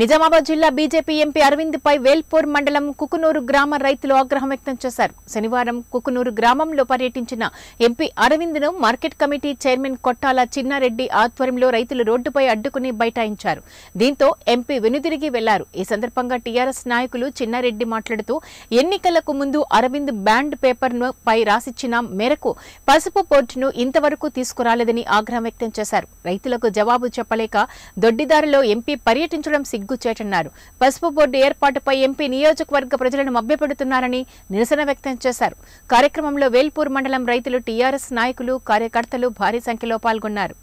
నిజామాబాద్ జిల్లా BJP MP Arvind పై వేల్పూర్ మండలం కుకునూరు గ్రామ రైతులు ఆగ్రహం వ్యక్తం చేశారు. శనివారం కుకునూరు గ్రామంలో పర్యటించిన MP అరవింద్ను market committee chairman Kottala Chinnareddy ఆధ్వర్యంలో రైతులు రోడ్డుపై అడ్డుకుని బైఠాయించారు. దీంతో ఎంపీ వెనుదిరిగి వెళ్ళారు. ఈ సందర్భంగా టీఆర్ఎస్ నాయకులు చిన్నారెడ్డి మాట్లాడుతూ ఎన్నికలకు ముందు అరవింద్ బ్యాండ్ పేపర్ను పై రాసిచ్చిన మేరకు పసుపు బోర్డును ఇంతవరకు తీసుకురాలేదని ఆగ్రహం వ్యక్తం చేశారు. రైతులకు జవాబు చెప్పలేక దొడ్డిదారిలో ఎంపీ పర్యటించడం సిగ్గుచేటన్నారు పసుపు బోర్డు ఏర్పాటుపై ఎంపీ నియోజకవర్గ ప్రజలను మభ్యపెడుతున్నారని నిరసన వ్యక్తం చేశారు. కార్యక్రమంలో వేల్పూర్ మండలం రైతులు టీఆర్ఎస్ నాయకులు కార్యకర్తలు భారీ సంఖ్యలో పాల్గొన్నారు.